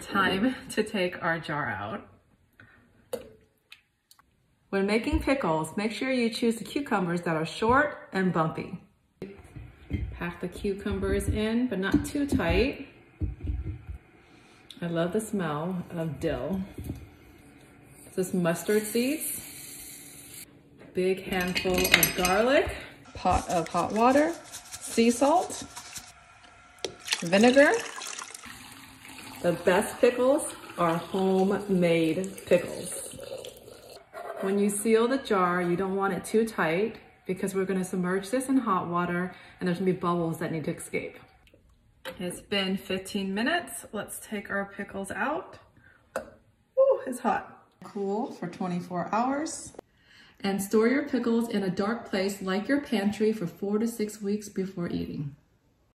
Time to take our jar out. When making pickles, make sure you choose the cucumbers that are short and bumpy. Pack the cucumbers in, but not too tight. I love the smell of dill. This is mustard seeds, big handful of garlic, pot of hot water, sea salt, vinegar. The best pickles are homemade pickles. When you seal the jar, you don't want it too tight because we're gonna submerge this in hot water and there's gonna be bubbles that need to escape. It's been 15 minutes. Let's take our pickles out. Ooh, it's hot. Cool for 24 hours. And store your pickles in a dark place like your pantry for four to six weeks before eating.